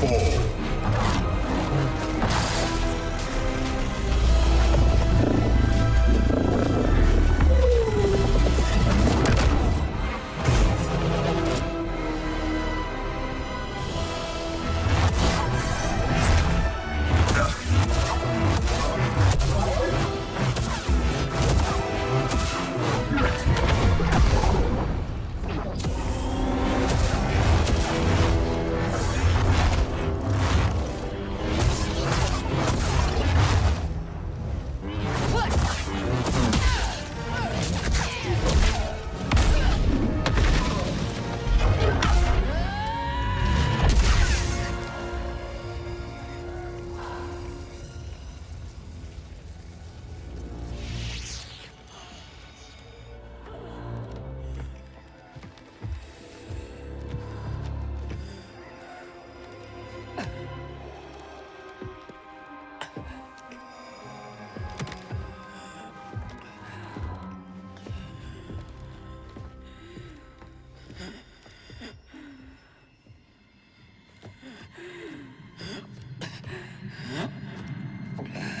Four. Okay.